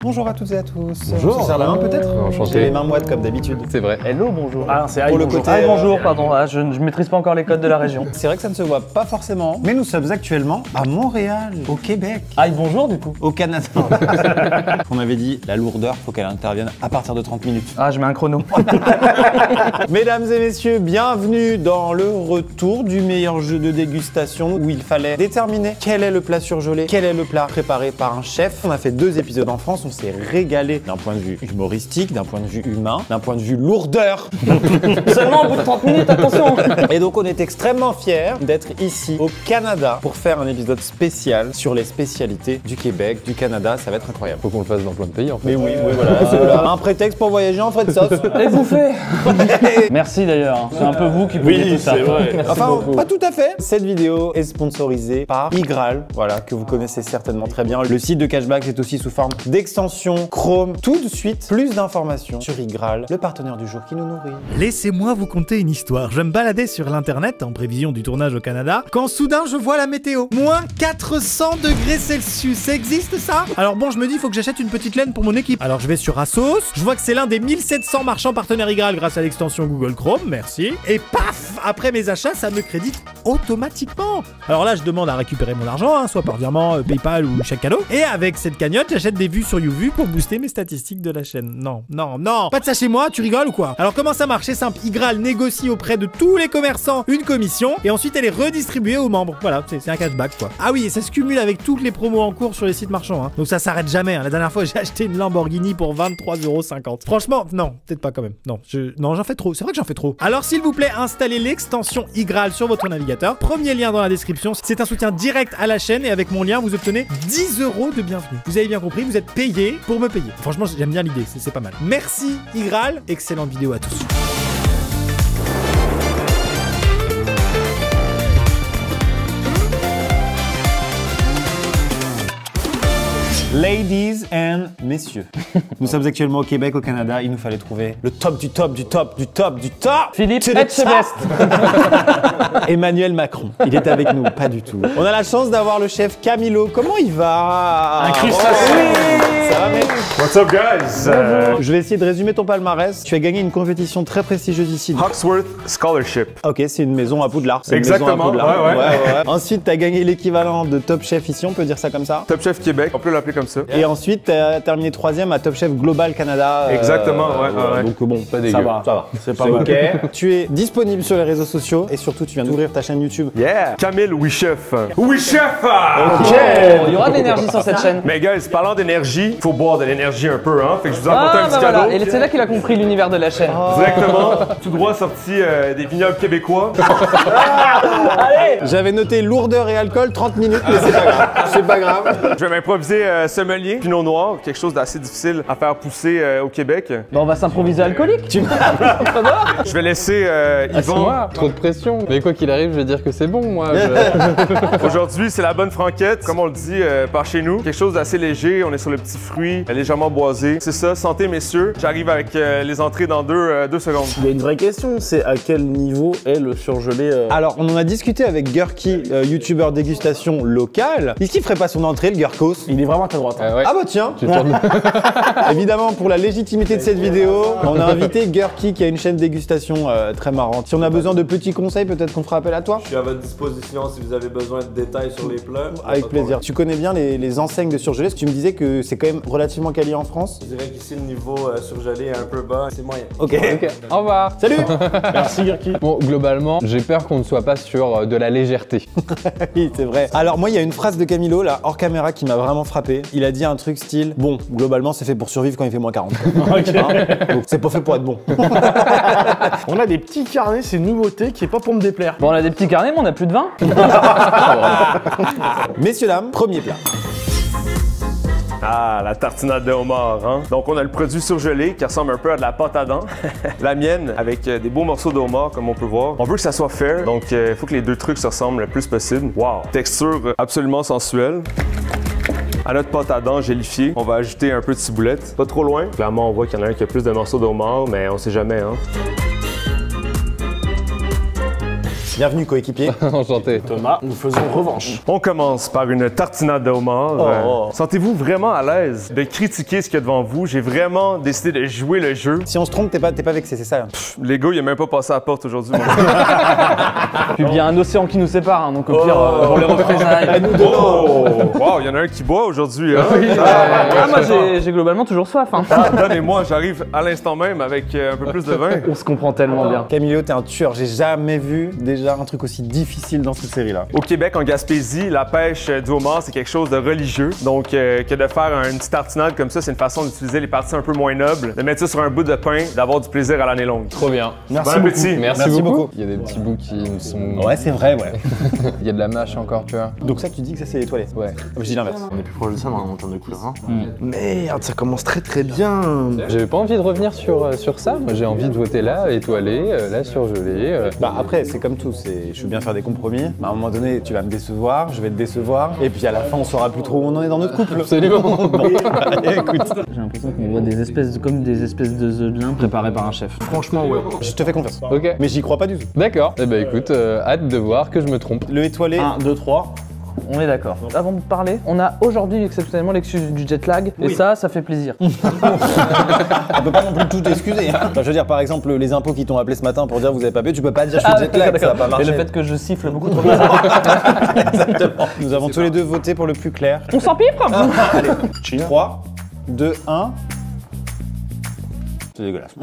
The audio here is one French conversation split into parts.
Bonjour à toutes et à tous. Bonjour. On se serre la main peut-être Enchanté. J'ai les mains moites comme d'habitude. C'est vrai. Hello, bonjour. Ah, c'est Pour Aïe, le bonjour. côté, Aïe, euh, bonjour, pardon. Ah, je ne maîtrise pas encore les codes de la région. C'est vrai que ça ne se voit pas forcément, mais nous sommes actuellement à Montréal, au Québec, Aïe, bonjour, du coup. au Canada. On avait dit la lourdeur, faut qu'elle intervienne à partir de 30 minutes. Ah, je mets un chrono. Mesdames et messieurs, bienvenue dans le retour du meilleur jeu de dégustation où il fallait déterminer quel est le plat surgelé, quel est le plat préparé par un chef. On a fait deux épisodes en France, on s'est régalé d'un point de vue humoristique, d'un point de vue humain, d'un point de vue lourdeur. Seulement au bout de 30 minutes, attention. Et donc on est extrêmement fiers d'être ici au Canada pour faire un épisode spécial sur les spécialités du Québec, du Canada. Ça va être incroyable. Faut qu'on le fasse dans plein de pays en fait. Mais oui, oui, voilà. Un prétexte pour voyager en frais de sauce. Allez bouffer. Merci d'ailleurs. C'est un peu vous qui voulez tout ça. Enfin, pas tout à fait. Cette vidéo est sponsorisée par Igral, voilà, que vous connaissez certainement très bien. Le site de cashback est aussi sous forme d'extension Chrome. Tout de suite, plus d'informations sur Igral, le partenaire du jour qui nous nourrit. Laissez-moi vous conter une histoire. Je me baladais sur l'internet en prévision du tournage au Canada quand soudain je vois la météo. Moins 400 degrés Celsius. Ça existe ça? Alors bon, je me dis, faut que j'achète une petite laine pour mon équipe. Alors je vais sur Asos. Je vois que c'est l'un des 1700 marchands partenaires Igral grâce à l'extension Google Chrome. Merci. Et paf Après mes achats, ça me crédite automatiquement. Alors là, je demande à récupérer mon argent, hein, soit par virement, euh, PayPal ou chèque cadeau. Et avec cette cagnotte, j'achète des vues sur YouView pour booster mes statistiques de la chaîne. Non, non, non Pas de ça chez moi, tu rigoles ou quoi? Alors comment ça marche? C'est simple, Igral négocie auprès de tous les commerçants une commission et ensuite elle est redistribuée aux membres. Voilà, c'est c'est un cashback quoi. Ah oui, et ça se cumule avec toutes les promos en cours sur les sites marchands. hein. Donc ça s'arrête jamais. hein. La dernière fois, j'ai acheté une Lamborghini pour 23,50€. Franchement, non, peut-être pas quand même. Non, je... non j'en fais trop. C'est vrai que j'en fais trop. Alors s'il vous plaît, installez l'extension Igral sur votre navigateur. Premier lien dans la description. C'est un soutien direct à la chaîne et avec mon lien, vous obtenez 10 euros de bienvenue. Vous avez bien compris, vous êtes payé pour me payer. Franchement, j'aime bien l'idée, c'est pas mal. Merci Igral, excellente vidéo à tous. Ladies and messieurs, nous sommes actuellement au Québec, au Canada. Il nous fallait trouver le top du top du top du top du top. Philippe Etchebest. Emmanuel Macron. Il est avec nous, pas du tout. On a la chance d'avoir le chef Camilo. Comment il va? Incrustation. Oui. What's up, guys? Euh, Je vais essayer de résumer ton palmarès. Tu as gagné une compétition très prestigieuse ici. Hawksworth Scholarship. Ok, c'est une maison à Poudlard. C'est une maison à Exactement, Poudlard. ouais, ouais. Ensuite, tu as gagné l'équivalent de Top Chef ici, on peut dire ça comme ça. Top Chef Québec, on peut l'appeler comme ça. Et ensuite, tu as terminé troisième à Top Chef Global Canada. euh, Exactement, ouais, ouais, ouais. Donc bon, Pas dégueu. ça va, ça va. C'est pas mal. ok. tu es disponible sur les réseaux sociaux et surtout, tu viens d'ouvrir ta chaîne YouTube. Yeah! Camille Oui Chef. Oui Chef! Oh, il y aura de l'énergie sur cette chaîne. Mais guys, parlant d'énergie, faut boire de l'énergie un peu, hein? Fait que je vous ai apporté Ah, un bah petit cadeau. voilà. Et c'est là qu'il a compris l'univers de la chaîne. Directement, tout droit sorti euh, des vignobles québécois. J'avais noté lourdeur et alcool 30 minutes, mais c'est pas grave. C'est pas grave. Je vais m'improviser euh, sommelier, pinot noir, quelque chose d'assez difficile à faire pousser euh, au Québec. Bah, on va s'improviser alcoolique. Tu Je vais laisser euh, Ah, c'est Yvon. moi Trop de pression. Mais quoi qu'il arrive, je vais dire que c'est bon, moi. Je- Aujourd'hui, c'est la bonne franquette, comme on le dit euh, par chez nous. Quelque chose d'assez léger, on est sur le petit fruit, euh, légèrement boisé. C'est ça, santé messieurs. J'arrive avec euh, les entrées dans deux, euh, deux secondes. Il y a une vraie question, c'est à quel niveau est le surgelé euh, Alors, on en a discuté avec Gurky, euh, youtubeur dégustation local. Est-ce qu'il ferait pas son entrée, le Gurkos? Il est vraiment à ta droite. hein. Ah ouais. Ah bah tiens. Évidemment, pour la légitimité de cette vidéo, on a invité Gurky qui a une chaîne dégustation euh, très marrante. Si on a besoin de petits conseils, peut-être qu'on fera appel à toi Je suis à votre disposition si vous avez besoin de détails sur les plats. Avec plaisir. Tu connais bien les, les enseignes de surgelé. Tu me disais que c'est quand même relativement en France. Je dirais qu'ici le niveau euh, surgelé est un peu bas, c'est moyen. Ok. Ok. Au revoir. Salut Merci Gurki. Bon, globalement, j'ai peur qu'on ne soit pas sur euh, de la légèreté. Oui, c'est vrai. Alors moi, il y a une phrase de Camilo, là, hors caméra, qui m'a vraiment frappé. Il a dit un truc style, bon, globalement, c'est fait pour survivre quand il fait moins 40. Hein Donc c'est pas fait pour être bon. On a des petits carnets, c'est une nouveauté qui est pas pour me déplaire. Bon, on a des petits carnets, mais on a plus de vin. Messieurs, dames, premier plat. Ah, la tartinade de homard, hein? Donc, on a le produit surgelé qui ressemble un peu à de la pâte à dents. la mienne, avec euh, des beaux morceaux de homard, comme on peut voir. On veut que ça soit fair, donc il faut que les deux trucs se ressemblent le plus possible. Wow! Texture euh, absolument sensuelle. À notre pâte à dents gélifiée, on va ajouter un peu de ciboulette. Pas trop loin. Clairement, on voit qu'il y en a un qui a plus de morceaux de homard, mais on sait jamais, hein? Bienvenue coéquipier. Enchanté. Thomas, nous faisons revanche. On commence par une tartinade de homard. Euh, Sentez-vous vraiment à l'aise de critiquer ce qu'il y a devant vous? J'ai vraiment décidé de jouer le jeu. Si on se trompe, t'es pas, vexé, c'est ça? Les gars, il a même pas passé à la porte aujourd'hui. moi. Puis il y a un océan qui nous sépare, hein, donc au pire, euh, pour les représailles. oh! Wow, il y en a un qui boit aujourd'hui. hein? Ah, moi j'ai globalement toujours soif. Hein. Ah, Donnez-moi, j'arrive à l'instant même avec euh, un peu plus de vin. On se comprend tellement bien. Camilo, t'es un tueur. J'ai jamais vu déjà un truc aussi difficile dans cette série-là. Au Québec, en Gaspésie, la pêche du homard, c'est quelque chose de religieux. Donc, euh, que de faire un- une petite tartinade comme ça, c'est une façon d'utiliser les parties un peu moins nobles, de mettre ça sur un bout de pain, d'avoir du plaisir à l'année longue. Trop bien. bon appétit. Merci, Merci beaucoup. beaucoup. Il y a des petits bouts qui me sont. Ouais, c'est vrai, ouais. Il y a de la mâche encore, tu vois. Donc ça, tu dis que ça, c'est toilettes. Ouais. Je dis l'inverse. On est plus proche de ça dans en termes de couleur. Hein. Merde, ça commence très très bien. J'avais pas envie de revenir sur, euh, sur ça. Moi, j'ai envie de voter là, étoilé, euh, là, surgelé. euh. Bah après, c'est comme tout, c'est je veux bien faire des compromis. Mais à un moment donné, tu vas me décevoir, je vais te décevoir, et puis à la fin, on saura plus trop où on en est dans notre couple. Absolument. Bon, écoute, J'ai l'impression qu'on voit des espèces de, comme des espèces de œufs de lin préparés par un chef. Franchement, ouais. je te fais confiance. ok. Mais j'y crois pas du tout. D'accord. Eh ben écoute, euh, hâte de voir que je me trompe. Le étoilé, 1, 2, 3. On est d'accord. Avant de parler, on a aujourd'hui exceptionnellement l'excuse du jet lag. Et ça, ça fait plaisir. on peut pas non plus tout excuser. hein. Enfin, je veux dire, par exemple, les impôts qui t'ont appelé ce matin pour dire vous avez pas payé, tu peux pas dire je suis jet lag, ça va pas Et marcher. le fait que je siffle beaucoup trop vite. Nous avons tous les deux voté pour le plus clair. on s'empifre 3, 2, 1. C'est dégueulasse.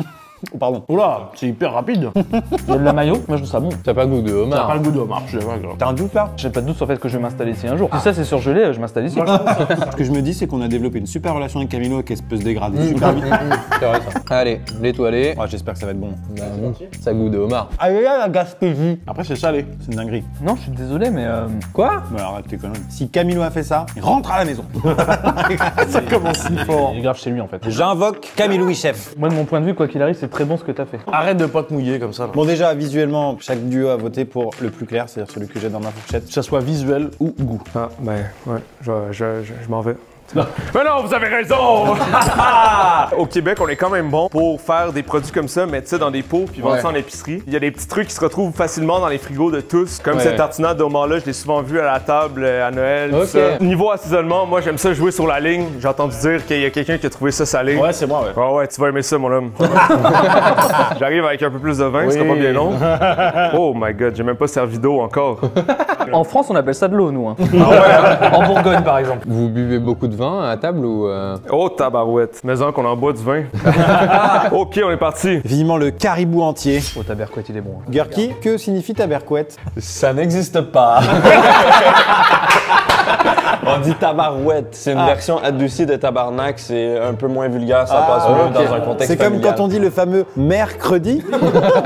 Oh, pardon. Oula, c'est hyper rapide. Il y a de la maillot, moi je trouve ça bon. T'as pas goût de Ça a homard. pas le goût de homard, je suis d'accord. T'as un doute là J'ai pas de doute sur le fait que je vais m'installer ici un jour. Si ça c'est surgelé, je m'installe ici. Ce que je me dis, c'est qu'on a développé une super relation avec Camilo et qu'elle peut se dégrader super vite. C'est vrai ça. Allez, l'étoilé. Ouais, J'espère que ça va être bon. Bah, bon, ça goût de homard. Aïe, la Gaspésie Après, c'est salé. C'est une dinguerie. Non, je suis désolé, mais euh, quoi Mais arrête tes conneries. Si Camilo a fait ça, il rentre à la maison. Ça commence si fort. Il est grave chez lui en fait. J'invoque Camilo chef. Moi de mon point de vue, quoi qu'il arrive, c'est très bon ce que t'as fait. Arrête de pas te mouiller comme ça. là. Bon déjà, visuellement, chaque duo a voté pour le plus clair, c'est-à-dire celui que j'ai dans ma fourchette. Que ça soit visuel ou goût. Ah, ben, ouais, je, je, je, je m'en vais. Mais non, vous avez raison! Au Québec, on est quand même bon pour faire des produits comme ça, mettre ça dans des pots puis vendre Ouais. ça en épicerie. Il y a des petits trucs qui se retrouvent facilement dans les frigos de tous, comme Ouais. cette tartinade d'homard-là, je l'ai souvent vu à la table euh, à Noël. tout ça. Niveau assaisonnement, moi j'aime ça jouer sur la ligne. J'ai entendu dire qu'il y a quelqu'un qui a trouvé ça salé. Ouais, c'est moi, ouais. Ah ouais, tu vas aimer ça, mon homme. J'arrive avec un peu plus de vin, ce sera Oui. pas bien long. Oh my god, j'ai même pas servi d'eau encore. En France, on appelle ça de l'eau, nous. hein. Ah en Bourgogne, par exemple. Vous buvez beaucoup de vin à table ou. euh, Oh tabarouette, mais en qu'on en boit du vin. ok, on est parti. Vivement le caribou entier. Oh, taberquette, il est bon. Gurki, que signifie taberquette Ça n'existe pas. On dit tabarouette. C'est une Ah. version adoucie de tabarnak. C'est un peu moins vulgaire. Ça passe Ah, mieux ok. dans un contexte C'est comme familial. quand on dit le fameux mercredi.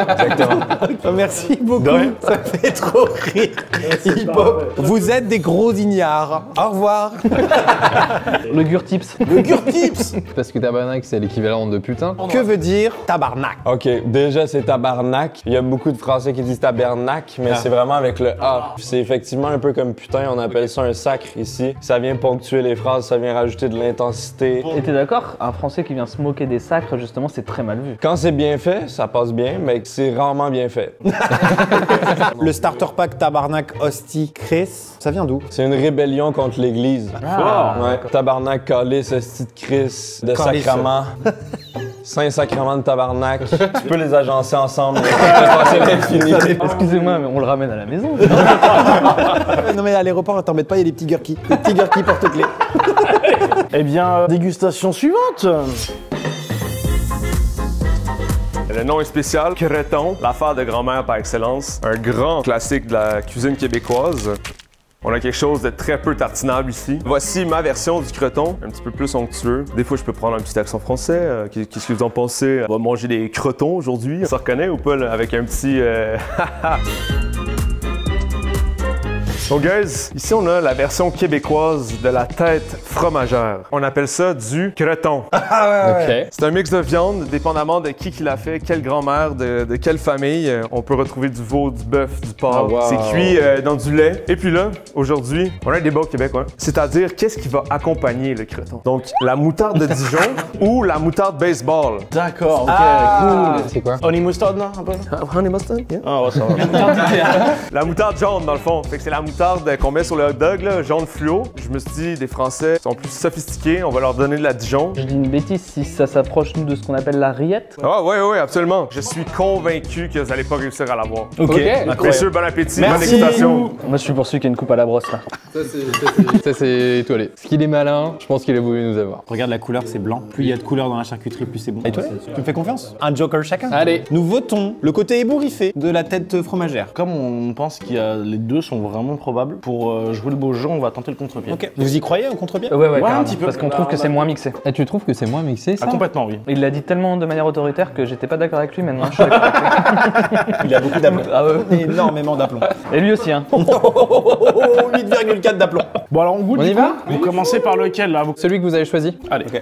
Exactement. Merci beaucoup, ça fait trop rire. Hip-hop. Vous êtes des gros ignares. Au revoir. Le Gurtips. Le Gurtips. Parce que tabarnak, c'est l'équivalent de putain. Que veut dire tabarnak? OK, déjà, c'est tabarnak. Il y a beaucoup de Français qui disent tabernac, mais c'est vraiment avec le A. C'est effectivement un peu comme putain. On appelle ça un sacre ici. Ça vient ponctuer les phrases, ça vient rajouter de l'intensité. Et t'es d'accord? Un Français qui vient se moquer des sacres, justement, c'est très mal vu. Quand c'est bien fait, ça passe bien, mais c'est rarement bien fait. Le starter pack tabarnak hostie Chris, ça vient d'où? C'est une rébellion contre l'Église. Ah, Ouais, tabarnak, calice, esti de Christ, de Calice. sacrement. Saint-sacrement de tabarnak. tu peux les agencer ensemble. Excusez-moi, mais on le ramène à la maison. Non mais à l'aéroport, t'embête pas, il y a des petits Gurki. Des petits Gurki porte-clés. Eh bien, euh, dégustation suivante. Le nom est spécial, Creton, l'affaire de grand-mère par excellence. Un grand classique de la cuisine québécoise. On a quelque chose de très peu tartinable ici. Voici ma version du creton, un petit peu plus onctueux. Des fois, je peux prendre un petit accent français. Euh, Qu'est-ce que vous en pensez? On va manger des crotons aujourd'hui. Se reconnaît ou pas, avec un petit... euh, Donc, guys, ici, on a la version québécoise de la tête fromagère. On appelle ça du creton. Ok. C'est un mix de viande, dépendamment de qui qui l'a fait, quelle grand-mère, de, de quelle famille. Euh, On peut retrouver du veau, du bœuf, du porc. Ah, wow. C'est cuit euh, dans du lait. Et puis là, aujourd'hui, on a un débat au Québec, ouais. C'est-à-dire, qu'est-ce qui va accompagner le creton? Donc, la moutarde de Dijon ou la moutarde baseball? D'accord, ok, cool. C'est quoi? Honey mustard, non, un peu? Honey mustard, yeah. Ah ouais, ça va. La moutarde jaune, dans le fond. Fait que c'est la moutarde qu'on met sur le hot dog, là, jaune fluo. Je me suis dit, des Français sont plus sophistiqués, on va leur donner de la Dijon. Je dis une bêtise si ça s'approche, nous, de ce qu'on appelle la rillette. Ah ouais, ouais, absolument. Je suis convaincu que vous allez pas réussir à l'avoir. Ok. Messieurs, bon appétit, bonne Merci. dégustation. Moi, je suis pour celui qui a une coupe à la brosse, là. Ça, c'est étoilé. Ce qu'il est malin, je pense qu'il a voulu nous avoir. Regarde la couleur, c'est blanc. Plus il y a de couleurs dans la charcuterie, plus c'est bon. Et toi, tu me fais confiance? Un joker chacun Allez. Nous votons le côté ébouriffé de la tête fromagère. Comme on pense que les deux sont vraiment pour euh, jouer le beau jeu, on va tenter le contre-pied. Ok. Vous y croyez au contre-pied? Ouais, ouais, un petit peu. Parce qu'on trouve que c'est moins mixé. Et tu trouves que c'est moins mixé ça? Ah, complètement, oui. Il l'a dit tellement de manière autoritaire que j'étais pas d'accord avec lui, maintenant je suis d'accord. Il a beaucoup d'aplomb. Ah ouais. Énormément d'aplomb. Et lui aussi, hein. Oh, 8,4 d'aplomb. Bon, alors on goûte On y va Vous commencez par lequel là. Celui que vous avez choisi Allez. Ok.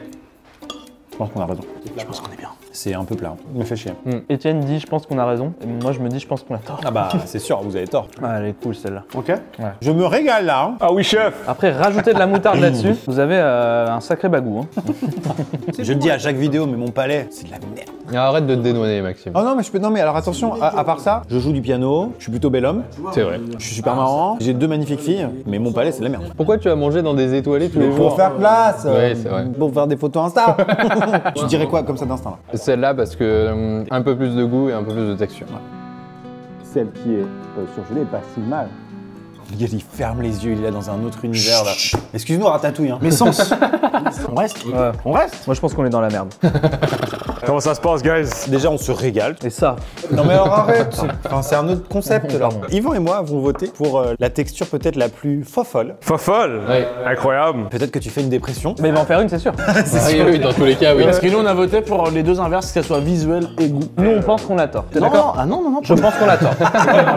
Je pense qu'on a raison. Je pense qu'on est bien. C'est un peu plat. Il me fait chier. Etienne dit, je pense qu'on a raison. Et moi, je me dis, je pense qu'on a tort. Ah bah, c'est sûr, vous avez tort. Ah, elle est cool celle-là. Ok Je me régale là. hein. Ah oui, chef. Après, rajoutez de la moutarde là-dessus, vous avez euh, un sacré bagou. Hein. Je le dis à chaque vidéo, mais mon palais, c'est de la merde. Arrête de te dédouaner, Maxime. Oh non, mais je peux. Non, mais alors attention, à, à part ça, je joue du piano, je suis plutôt bel homme, C'est vrai. je suis super marrant, j'ai deux magnifiques filles, mais mon palais, c'est de la merde. Pourquoi tu as mangé dans des étoilés tous les jours Pour faire place euh, Oui, c'est vrai. Pour faire des photos Insta Tu dirais quoi comme ça d'instinct là Celle-là parce que hum, un peu plus de goût et un peu plus de texture. Celle qui est surgelée est pas si mal. Le gars, il ferme les yeux, il est là dans un autre univers là. Excuse-moi, Ratatouille. Hein. Mais sens On reste Ouais. On reste Moi, je pense qu'on est dans la merde. Comment ça se passe, guys? Déjà, on se régale. Et ça, Non mais alors arrête Enfin, c'est un autre concept là. Yvan et moi avons voté pour euh, la texture peut-être la plus fofolle. Fofolle? Ouais. Incroyable. Peut-être que tu fais une dépression. mais il va en faire une, c'est sûr. Ah oui, oui, dans tous les cas, oui. Parce que nous on a voté pour les deux inverses, que ce soit visuel et goût. Nous, on pense qu'on a tort. T'es Non, d'accord? non, ah non, non, non. Je pense qu'on a tort.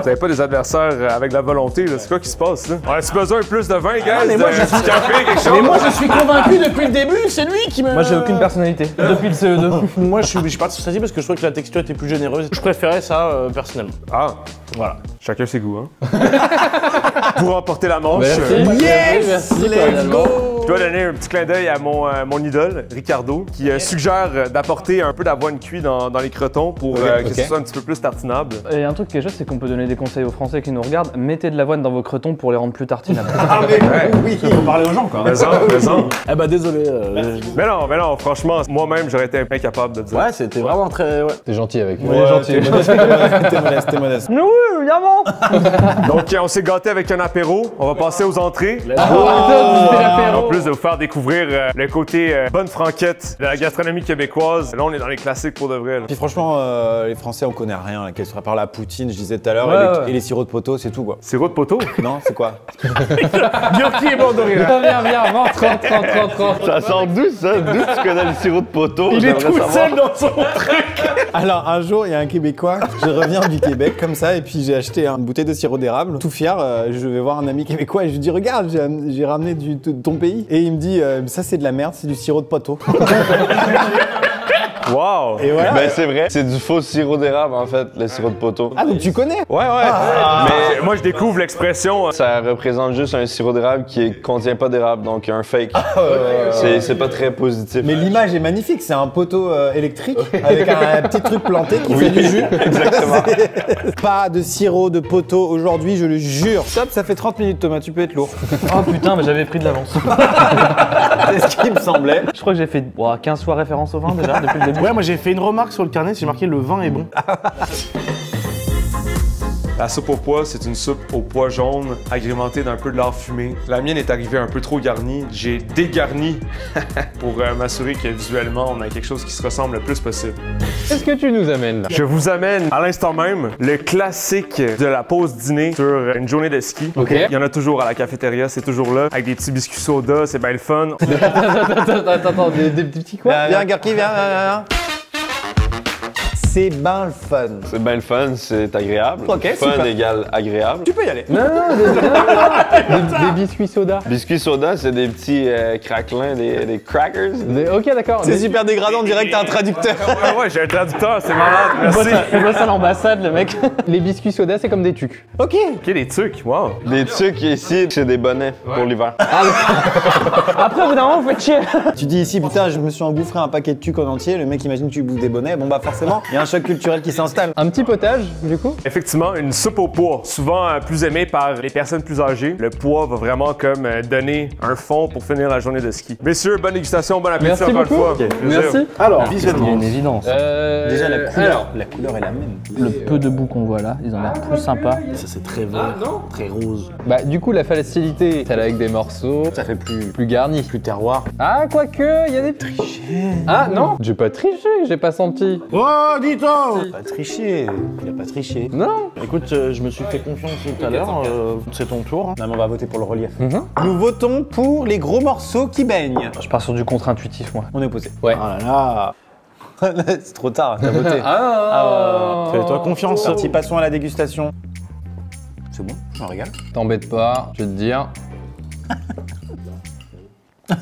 Vous avez pas des adversaires avec de la volonté, là. C'est quoi qui se passe, là? On a-tu besoin de plus de vin, guys? mais moi, De- je suis- du café, quelque chose? Mais moi je suis convaincu depuis le début, c'est lui qui me. Moi, j'ai aucune personnalité. Depuis le E CE2. Moi je suis, je suis parti sur celle-ci parce que je trouvais que la texture était plus généreuse. Je préférais ça euh, personnellement. Ah, Voilà. chacun ses goûts, hein. Pour remporter la manche, Merci. euh, Yes Merci, let's go dois donner un petit clin d'œil à mon, euh, mon idole, Ricardo, qui euh, suggère euh, d'apporter un peu d'avoine cuite dans, dans les crotons pour euh, que ok. ce soit un petit peu plus tartinable. Et un truc qui est juste, c'est qu'on peut donner des conseils aux Français qui nous regardent. Mettez de l'avoine dans vos cretons pour les rendre plus tartinables. Ah mais oui Faut parler aux gens quoi. Eh bah désolé. euh, Mais non, mais non, franchement, moi-même, j'aurais été incapable de dire. Ouais, c'était vraiment très. Ouais. T'es gentil avec Ouais, moi. gentil. T'es modeste, t'es modeste, t'es modeste. Mais oui, évidemment Donc, euh, on s'est gâté avec un apéro. On va passer aux entrées. En plus de vous faire découvrir euh, le côté euh, bonne franquette de la gastronomie québécoise, là, on est dans les classiques pour de vrai. là. Puis franchement, euh, les Français on connaît rien, là, qu'elle sera par la poutine, je disais tout à l'heure, Ouais, et, les, ouais. et les sirops de poteau, c'est tout quoi. Sirop de poteau? Non, c'est quoi? Mort de rire. Viens, viens, rentre, rentre, rentre, rentre, rentre. Ça sort d'où ça? D'où tu connais le sirop de poteau? Il est J'aimerais tout savoir. seul dans son. Alors un jour, il y a un Québécois, je reviens du Québec comme ça, et puis j'ai acheté une bouteille de sirop d'érable. Tout fier, euh, je vais voir un ami québécois et je lui dis Regarde, j'ai am- j'ai ramené du, de ton pays. Et il me dit euh, Ça, c'est de la merde, c'est du sirop de poteau. Wow! Et voilà. Ben c'est vrai, c'est du faux sirop d'érable en fait, le sirop de poteau. Ah, donc tu connais? Ouais, ouais. Mais moi, je découvre l'expression. euh, Ça représente juste un sirop d'érable qui contient pas d'érable, donc un fake. C'est- C'est pas très positif. Mais l'image est magnifique, c'est un poteau euh, électrique avec un, petit truc planté qui fait du jus. Exactement. Pas de sirop de poteau aujourd'hui, je le jure. Stop, ça fait 30 minutes Thomas, tu peux être lourd. Oh putain, mais j'avais pris de l'avance. C'est ce qui me semblait. Je crois que j'ai fait ouah, 15 fois référence au vin déjà depuis le début. Ouais, moi j'ai fait une remarque sur le carnet, j'ai marqué le vin est bon. La soupe au pois, c'est une soupe au pois jaune, agrémentée d'un peu de lard fumé. La mienne est arrivée un peu trop garnie. J'ai dégarni pour euh, m'assurer que visuellement, on a quelque chose qui se ressemble le plus possible. Qu'est-ce que tu nous amènes là? Je vous amène à l'instant même le classique de la pause dîner sur une journée de ski. Ok. Il y en a toujours à la cafétéria, c'est toujours là, avec des petits biscuits soda, c'est bien le fun. Attends, attends, attends, des, des petits quoi? Viens, viens, Garki, viens, viens, viens. C'est ben le fun. C'est bien le fun, c'est agréable. Ok, fun super. égale agréable. Tu peux y aller. Non, non, des, non, non, non. Des- des biscuits soda. Biscuits soda, c'est des petits euh, craquelins, des, des crackers. Des- ok, d'accord. C'est Des- super dégradant, on dirait que t'as un traducteur. Ouais, ouais, j'ai un traducteur, c'est malade, Il bosse merci. à- il bosse à l'ambassade, le mec. Les biscuits soda, c'est comme des tucs. ok. Ok, des trucs, wow. Des trucs ici, c'est des bonnets pour l'hiver. Après, au bout d'un moment, vous faites chier. Tu dis ici, putain, je me suis engouffré un paquet de tucs en entier. Le mec imagine que tu bouffes des bonnets. Bon, bah forcément, il y a un choc culturel qui s'installe. Un petit potage, du coup? Effectivement, une soupe au pois, souvent euh, plus aimée par les personnes plus âgées. Le pois va vraiment comme euh, donner un fond pour finir la journée de ski. Messieurs, bonne dégustation, bon appétit Merci encore beaucoup. une fois. Merci. Alors, Il y a une évidence. Euh, Déjà, la couleur, alors, la couleur est la même. Le peu de bout qu'on voit là, ils ont l'air plus sympas. Ça, c'est très vert, très rose. bah, du coup, la facilité, celle avec des morceaux, Ça fait plus, plus garni. plus terroir. Ah, quoique, il y a des trichés. Ah, non J'ai pas triché, j'ai pas senti. Oh, dis-toi Pas triché. Il a pas triché. Non Écoute, euh, je me suis fait confiance tout à l'heure. euh, c'est ton tour. Non, mais on va voter pour le relief. Mhm. Nous votons pour les gros morceaux qui baignent. Je pars sur du contre-intuitif, moi. On est opposé. Ouais. Ah là là. C'est trop tard, t'as voté. Ah, Fais-toi confiance. Parti, passons à la dégustation. C'est bon, je me régale. T'embête pas, je vais te dire.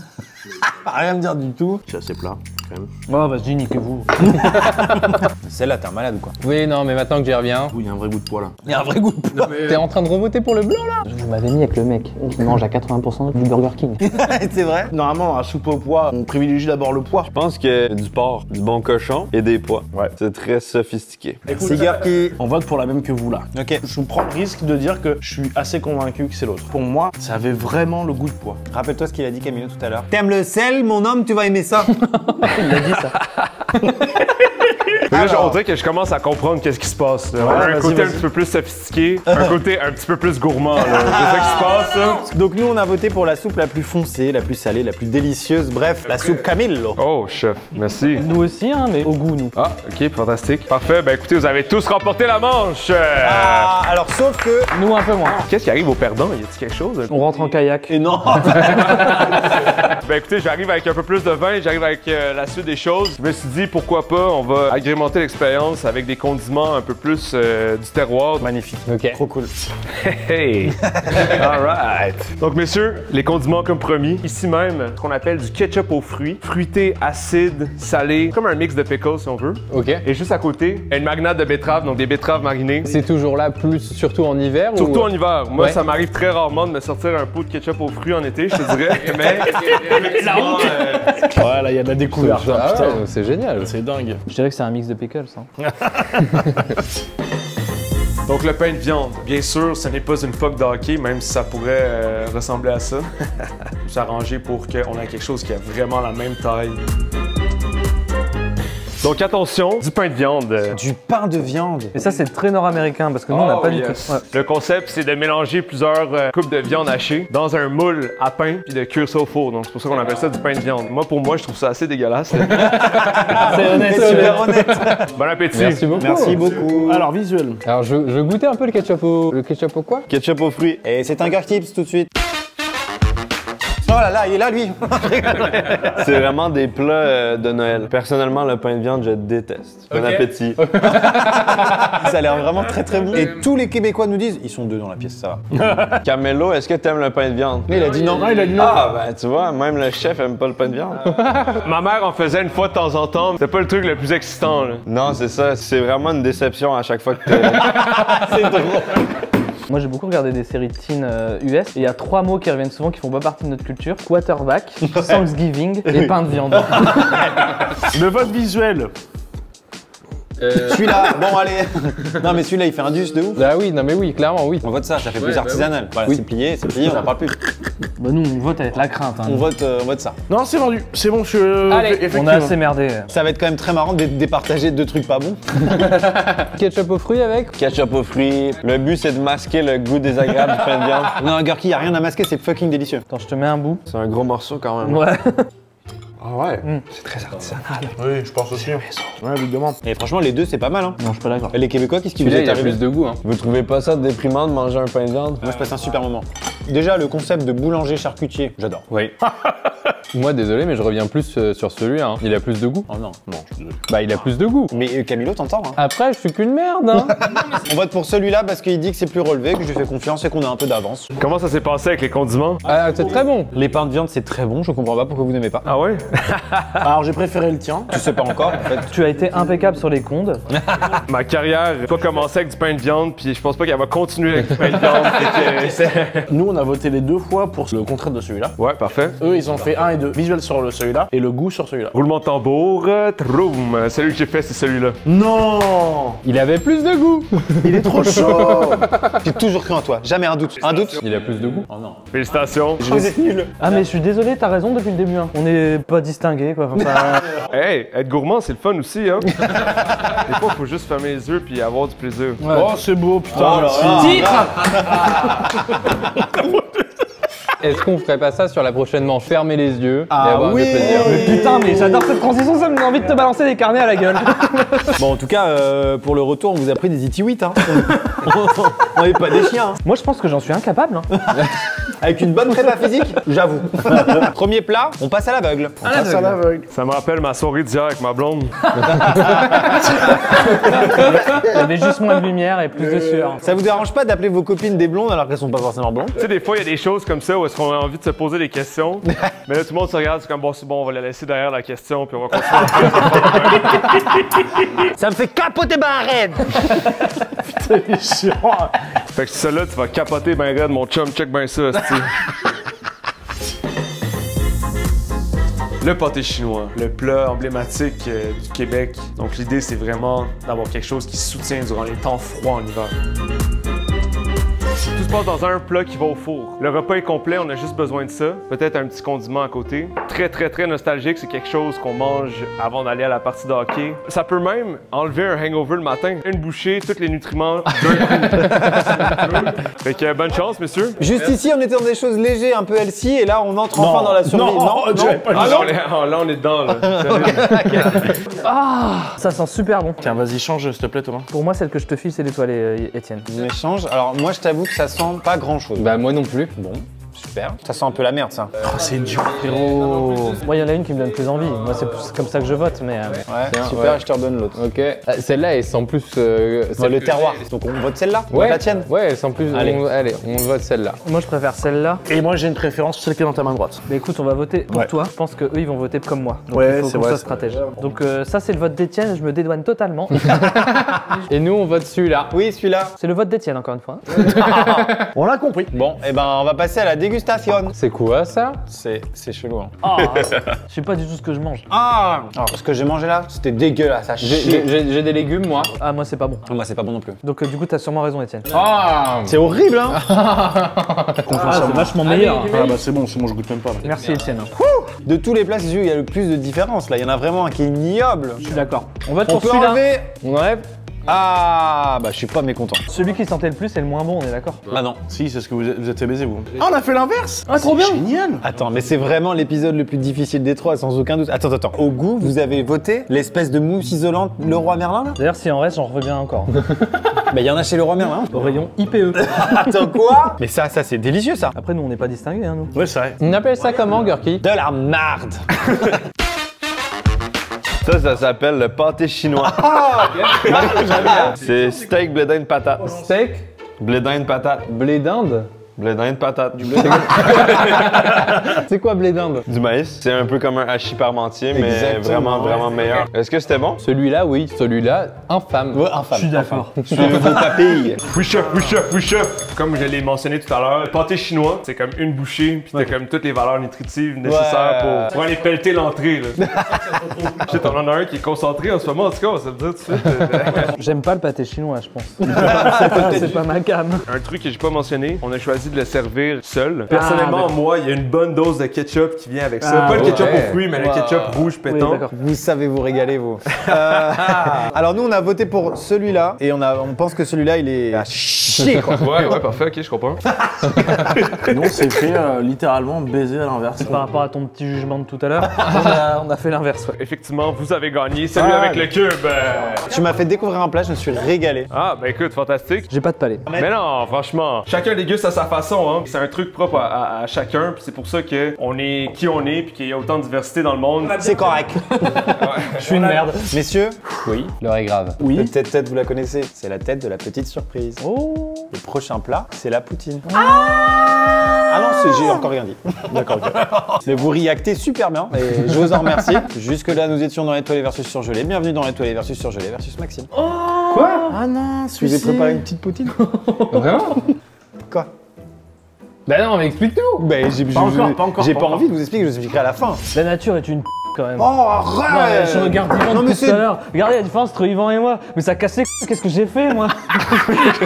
Rien me dire du tout. C'est assez plat, quand même. Oh, vas-y, niquez-vous. Celle-là, t'es un malade ou quoi Oui, non, mais maintenant que j'y reviens. Ouh, il y a un vrai goût de pois là. Il y a un vrai goût de poids. T'es en train de revoter pour le blanc là Vous m'avez mis avec le mec qui mange à 80% du Burger King. C'est vrai Normalement, à soupe au pois, on privilégie d'abord le pois. Je pense que du porc, du bon cochon et des pois. Ouais. C'est très sophistiqué. Cigare qui. On vote pour la même que vous là. Ok. Je vous prends le risque de dire que je suis assez convaincu que c'est l'autre. Pour moi, ça avait vraiment le goût de pois. Rappelle-toi ce qu'il a dit Camilo tout à l'heure. T'aimes le sel, mon homme, tu vas aimer ça. Il a dit ça. Là, on dirait que je commence à comprendre qu'est-ce qui se passe. là. Un côté un petit peu plus sophistiqué, un côté un petit peu plus gourmand. C'est ça qui se passe. là. Donc nous, on a voté pour la soupe la plus foncée, la plus salée, la plus délicieuse. Bref, la soupe Camillo. Oh, chef, merci. Nous aussi, hein, mais au goût, nous. Ah, ok, fantastique. Parfait, ben écoutez, vous avez tous remporté la manche. Ah, alors sauf que. Nous, un peu moins. Qu'est-ce qui arrive aux perdants? Y a-t-il quelque chose? On rentre en kayak. Et non Ben écoutez, j'arrive avec un peu plus de vin, j'arrive avec euh, la suite des choses. Je me suis dit, pourquoi pas, on va agrémenter l'expérience avec des condiments un peu plus euh, du terroir. Magnifique. Ok. Trop cool. Hey! Alright! Donc, messieurs, les condiments comme promis. Ici même, ce qu'on appelle du ketchup aux fruits. Fruité, acide, salé, comme un mix de pickles si on veut. Ok. Et juste à côté, une marinade de betteraves, donc des betteraves marinées. C'est toujours là, plus surtout en hiver Surtout ou... en hiver. Moi, Ouais. ça m'arrive très rarement de me sortir un pot de ketchup aux fruits en été, je te dirais. Mais effectivement, euh, Ouais, là, il y a de la découverte. hein, Ah ouais, c'est génial. C'est dingue. Je dirais que c'est un mix de pickles. Hein. Donc le pain de viande, bien sûr, ce n'est pas une poque de hockey, même si ça pourrait euh, ressembler à ça. S'arranger pour qu'on ait quelque chose qui a vraiment la même taille. Donc attention, du pain de viande. Du pain de viande. Et ça, c'est très nord-américain parce que nous, on n'a Oh, pas du yes. tout. Ouais. Le concept, c'est de mélanger plusieurs euh, coupes de viande hachée dans un moule à pain puis de cuire ça au four. Donc c'est pour ça qu'on appelle ça du pain de viande. Moi, pour moi, je trouve ça assez dégueulasse. C'est honnête, C'est super honnête. bon appétit. Merci beaucoup. Merci beaucoup. Alors, visuel. Alors, je, je goûtais un peu le ketchup au... Le ketchup au quoi? Ketchup aux fruits. Et c'est un Girl Tips tout de suite. Oh là là, il est là lui C'est vraiment des plats euh, de Noël. Personnellement, le pain de viande, je déteste. Bon appétit. Ça a l'air vraiment très très bon. Et tous les Québécois nous disent, ils sont deux dans la pièce, ça va. Camelo, est-ce que t'aimes le pain de viande? Mais il a dit non. il a dit non. Ah, ben tu vois, même le chef aime pas le pain de viande. Ma mère en faisait une fois de temps en temps. C'était pas le truc le plus excitant. Là. non, c'est ça. C'est vraiment une déception à chaque fois que t'es... Moi, j'ai beaucoup regardé des séries de teen euh, US et il y a trois mots qui reviennent souvent qui font pas partie de notre culture quarterback, Thanksgiving et pain de viande. Le vote visuel. Celui-là, bon allez. Non mais celui-là, il fait un deuce de ouf. Ah oui, non mais oui, clairement, oui. On vote ça, ça fait plus bah artisanal. Voilà, Oui. c'est plié, c'est plié, on n'en parle plus. bah, nous, on vote avec la crainte. hein. On vote, euh, on vote ça. Non, c'est vendu. C'est bon, je suis. euh, Allez, effectivement. On a assez merdé. Ça va être quand même très marrant de départager deux trucs pas bons. Ketchup aux fruits avec? Ketchup aux fruits. Le but, c'est de masquer le goût désagréable du pain de viande. Non, un Gurky, y a rien à masquer, c'est fucking délicieux. Attends, je te mets un bout. C'est un gros morceau quand même. Ouais. Ah ouais? Oui, je pense aussi. Ouais, évidemment. Et franchement, les deux, c'est pas mal. Hein. Non, je suis pas d'accord. Et les Québécois, qu'est-ce qui vous est arrivé plus de goût. Hein. Vous trouvez pas ça déprimant de manger un pain de viande? Moi, je passe un super moment. Déjà, le concept de boulanger charcutier, j'adore. Oui. Moi, désolé, mais je reviens plus euh, sur celui-là. hein. Il a plus de goût. Oh non. Non, je suis désolé. Bah, il a plus de goût. Mais euh, Camilo, t'entends hein Après, je suis qu'une merde. Hein. On vote pour celui-là parce qu'il dit que c'est plus relevé, que je lui fais confiance et qu'on a un peu d'avance. Comment ça s'est passé avec les condiments? ah, c'est très bon. Les pains de viande, c'est très bon, je comprends pas pourquoi vous n'aimez pas. Ah ouais? Alors j'ai préféré le tien. Tu sais pas encore, en fait. Tu as été impeccable sur les condes. Ma carrière va commencer avec du pain de viande, puis je pense pas qu'elle va continuer avec du pain de viande. Nous on a voté les deux fois pour le contraire de celui-là. ouais, parfait. Eux ils ont fait un et deux. Visuel sur le celui-là et le goût sur celui-là. Roulement de tambour, euh, troum. Celui que j'ai fait, c'est celui-là. Non Il avait plus de goût. Il est trop chaud J'ai toujours cru en toi, jamais un doute. Un doute Il a plus de goût. Félicitations. Vous êtes nuls. Ah mais je suis désolé, t'as raison depuis le début. hein. On n'est pas distingués quoi. Enfin, Hey, être gourmand, c'est le fun aussi, hein? Des fois, faut juste fermer les yeux puis avoir du plaisir. Oh c'est beau putain Titre Est-ce qu'on ferait pas ça sur la prochaine manche? Fermer les yeux Ah et avoir oui. du plaisir. Putain mais j'adore cette transition, ça me donne envie de te balancer des carnets à la gueule. Bon, en tout cas, euh, pour le retour, on vous a pris des iti hein. on n'est pas des chiens. hein. Moi je pense que j'en suis incapable. hein. Avec une bonne prépa physique, j'avoue. Premier plat, on passe à l'aveugle. On passe à l'aveugle. Ça me rappelle ma soirée d'hier avec ma blonde. Il y avait juste moins de lumière et plus de sueur. Ça vous dérange pas d'appeler vos copines des blondes alors qu'elles sont pas forcément blondes? Tu sais, des fois, il y a des choses comme ça où est-ce qu'on a envie de se poser des questions. Mais là, tout le monde se regarde, c'est comme bon, c'est bon, on va la laisser derrière la question, puis on va continuer. Ça me fait capoter ma reine fait que ça là, tu vas capoter ben raide, mon chum, check ben ça, Le pâté chinois, le plat emblématique euh, du Québec. Donc l'idée c'est vraiment d'avoir quelque chose qui soutient durant les temps froids en hiver. Tout se passe dans un plat qui va au four. Le repas est complet, on a juste besoin de ça. Peut-être un petit condiment à côté. Très, très, très nostalgique. C'est quelque chose qu'on mange avant d'aller à la partie de hockey. Ça peut même enlever un hangover le matin. Une bouchée, tous les nutriments d'un coup. fait que bonne chance, monsieur. Juste ici, on était dans des choses légères, un peu healthy, et là, on entre enfin dans la survie. Non, pas Ah non, on est- ah, là, on est dedans, là. Sérieux. Ça sent super bon. Tiens vas-y change s'il te plaît Thomas. Pour moi celle que je te file c'est l'étoilée euh, Étienne. On échange. Alors, moi, je t'avoue ça sent pas grand chose. Bah, moi non plus. Bon, super. Ça sent un peu la merde, ça. Oh c'est dur Frérot. Moi il y en a une qui me donne plus envie. Moi c'est plus comme ça que je vote mais... euh, Ouais, Tiens, super, ouais. je te redonne l'autre. Ok. Ah, Celle-là, elle sent plus. euh, celle le terroir. Donc, on vote celle-là Ouais, la tienne Ouais, elle sent plus. Allez. On, allez, on vote celle-là. Moi je préfère celle-là. Et moi j'ai une préférence celle qui est dans ta main droite. Mais écoute on va voter pour Ouais. toi. Je pense que eux ils vont voter comme moi. Donc Ouais, il faut c'est qu'on vrai, soit c'est stratège. Donc euh, ça c'est le vote d'Étienne, je me dédouane totalement. Et nous, on vote celui-là. Oui, celui-là. c'est le vote d'Étienne encore une fois. On l'a compris. Bon, et ben, on va passer à la dégustation. C'est quoi ça C'est c'est chelou, hein. Ah, je sais pas du tout ce que je mange. Ah Alors, ce que j'ai mangé là, c'était dégueulasse, ça J'ai- chie. J'ai j'ai- j'ai des légumes, moi. Ah moi c'est pas bon. Moi, c'est pas bon non plus. Donc euh, du coup t'as sûrement raison Étienne. Ah C'est horrible, hein Ah, c'est vachement meilleur. Ah bah c'est bon, c'est bon, je goûte même pas là. Merci Étienne. De tous les plats, c'est celui où il y a le plus de différence. Là, il y en a vraiment un qui est ignoble. Je suis d'accord. On On pour peut celui-là. enlever On enlève Ah, bah, je suis pas mécontent. Celui qui sentait le plus est le moins bon, on est d'accord Ah non. Si, c'est ce que vous êtes, vous êtes fait baiser vous. Ah on a fait l'inverse Ah trop bien Génial Attends, mais c'est vraiment l'épisode le plus difficile des trois, sans aucun doute. Attends, attends. Au goût, vous avez voté l'espèce de mousse isolante Leroy Merlin, là? D'ailleurs si en reste j'en reviens encore. Bah, il y en a chez Leroy Merlin. Au rayon IPE. Attends, quoi? Mais ça, ça, c'est délicieux, ça. Après nous on n'est pas distingués hein, nous. Ouais c'est vrai. On appelle ça comment, Gurki De la marde. Ça, ça s'appelle le pâté chinois. C'est steak, blé d'Inde, patate. Steak, Blé d'Inde, patate. blé d'Inde? Blé d'Inde, patate. C'est quoi blé d'Inde? Du maïs. C'est un peu comme un hachis parmentier, mais Exactement. vraiment, vraiment meilleur. Est-ce que c'était bon? Celui-là, oui. Celui-là, infâme. Ouais, infâme. Je suis d'accord. Suivez vos papilles. Oui, chef, oui, chef, oui, chef. Comme je l'ai mentionné tout à l'heure, le pâté chinois, c'est comme une bouchée, puis t'as comme toutes les valeurs nutritives nécessaires Ouais. pour, pour aller pelleter l'entrée. Shit, on en a un qui est concentré en ce moment, en tout cas, on va se le dire tout de suite. euh, J'aime pas le pâté chinois je pense. c'est pas, c'est pas ma cam. Un truc que j'ai pas mentionné, on a choisi de le servir seul. Personnellement, moi, il y a une bonne dose de ketchup qui vient avec ça. Ah, pas le ketchup aux fruits, mais le ketchup rouge pétant. Vous savez vous régaler, vous. Euh, alors, nous, on a voté pour celui-là, et on, a, on pense que celui-là, il est à chier, quoi. ouais, ouais, parfait, ok, je comprends. Nous on s'est fait euh, littéralement baiser à l'inverse. Par rapport à ton petit jugement de tout à l'heure, on a, on a fait l'inverse ouais. Effectivement, vous avez gagné. Celui Ah, avec le cube. euh. Tu m'as fait découvrir un plat, je me suis régalé. Ah, ben écoute, fantastique. J'ai pas de palais. Mais non, franchement, chacun déguste à sa façon. Façon, hein. C'est un truc propre à, à- à chacun, puis c'est pour ça que on est qui on est, puis qu'il y a autant de diversité dans le monde. C'est correct. Je suis une merde. Messieurs, Oui, l'heure est grave. peut-être tête, vous la connaissez. C'est la tête de la petite surprise. Oh Le prochain plat, c'est la poutine. Ah non, c'est- j'ai encore rien dit. D'accord, vous réactez super bien et je vous en remercie. Jusque-là, nous étions dans l'étoilé versus surgelé. Bienvenue dans l'étoilé versus surgelé versus Maxime. Quoi? Ah non, je vous ai préparé une petite poutine? Vraiment? Quoi? Bah non, mais explique tout Ben, j'ai Pas encore, pas encore, J'ai pas envie de vous expliquer, je vous expliquerai à la fin. La nature est une p quand même. Oh, arrête Ouais, je regarde Yvan Non, mais depuis tout c'est- à l'heure. Regardez la différence entre Yvan et moi. Mais ça casse les c***. Qu'est-ce que j'ai fait, moi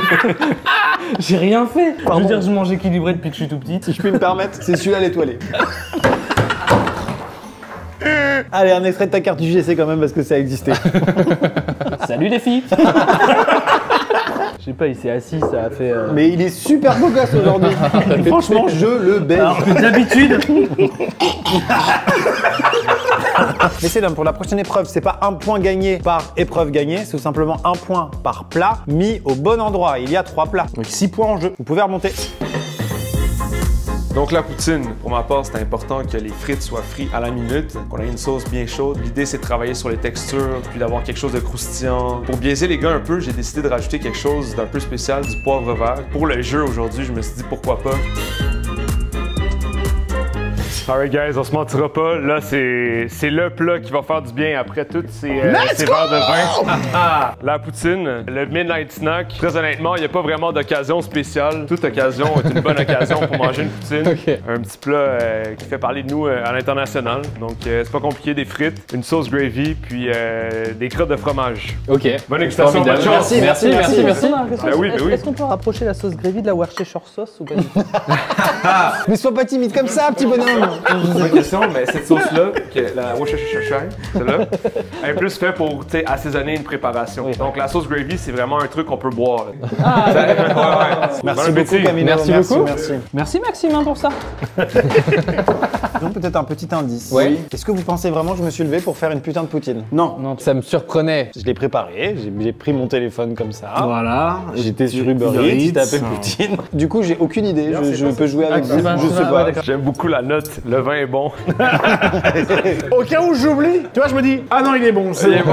J'ai rien fait. Je veux dire, je mange équilibré depuis que je suis tout petit. Si je puis me permettre, c'est celui-là l'étoilé. Allez, un extrait de ta carte du GC quand même parce que ça a existé. Salut les filles Je sais pas, il s'est assis, ça a fait. euh, Mais il est super beau gosse aujourd'hui. Franchement, je le baise. Alors que d'habitude. Messieurs, dames, pour la prochaine épreuve, c'est pas un point gagné par épreuve gagnée, c'est tout simplement un point par plat mis au bon endroit. Il y a trois plats. Donc 6 points en jeu. Vous pouvez remonter. Donc la poutine, pour ma part, c'est important que les frites soient frites à la minute, qu'on ait une sauce bien chaude. L'idée, c'est de travailler sur les textures, puis d'avoir quelque chose de croustillant. Pour biaiser les gars un peu, j'ai décidé de rajouter quelque chose d'un peu spécial, du poivre vert. Pour le jeu aujourd'hui, je me suis dit pourquoi pas. Alright guys, on se mentira pas, là c'est c'est le plat qui va faire du bien après toutes ces, euh, ces verres de vin. La poutine, le midnight snack. Très honnêtement, il n'y a pas vraiment d'occasion spéciale. Toute occasion est une bonne occasion pour manger une poutine. Un petit plat euh, qui fait parler de nous euh, à l'international. Donc euh, c'est pas compliqué, des frites, une sauce gravy, puis euh, des crottes de fromage. Ok. Bonne dégustation, bonne chance. Merci, merci, merci, merci. Ben oui, ben oui. Est-ce qu'on peut rapprocher la sauce gravy de la Worcestershire sauce ou pas du tout? Mais sois pas timide comme ça, petit bonhomme. Question, mais cette sauce-là, la Worcestershire, celle-là, elle est plus faite pour assaisonner une préparation. Donc la sauce gravy, c'est vraiment un truc qu'on peut boire. là. Ouais, ouais. Merci Bon beaucoup. Camilo. Merci beaucoup. Merci. Merci Maxime hein, pour ça. Donc peut-être un petit indice. Ouais. Est-ce que vous pensez vraiment que je me suis levé pour faire une putain de poutine? Non. Non, Ça me surprenait. Je l'ai préparé, j'ai pris mon téléphone comme ça. Voilà. J'étais sur Uber Eats, tapé poutine. Du coup, j'ai aucune idée. Je, je peux jouer avec vous. Je sais pas- pas. J'aime beaucoup la note, le vin est bon. Au cas où j'oublie, tu vois, je me dis, ah non, il est bon. C'est bon.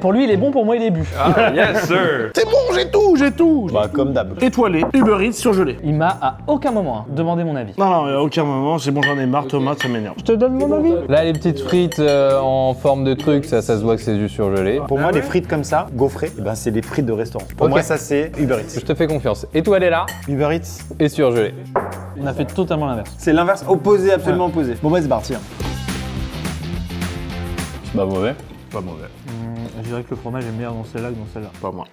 Pour lui, il est bon, pour moi, il est bu. Ah, yes sir! C'est bon, j'ai tout, j'ai tout. Bah, comme d'hab. Étoilé, Uber Eats surgelé. Il m'a à aucun moment hein, demandé mon avis. Non, non, à aucun moment, c'est bon, j'en ai marre, tomate, ça m'énerve. Je te donne mon avis. Là, les petites frites euh, en forme de truc, ça, ça se voit que c'est du surgelé. Pour moi, les frites comme ça, gaufrées, eh ben, c'est des frites de restaurant. Pour Ok. moi, ça, c'est Uber Eats. Je te fais confiance. Étoilé là Uber Eats, et surgelé. On a fait totalement l'inverse. c'est l'inverse, opposé, absolument opposé. Bon, bah, c'est parti. hein. Bah mauvais. Pas mauvais. Je dirais que le fromage est meilleur dans celle-là que dans celle-là. Pas moi.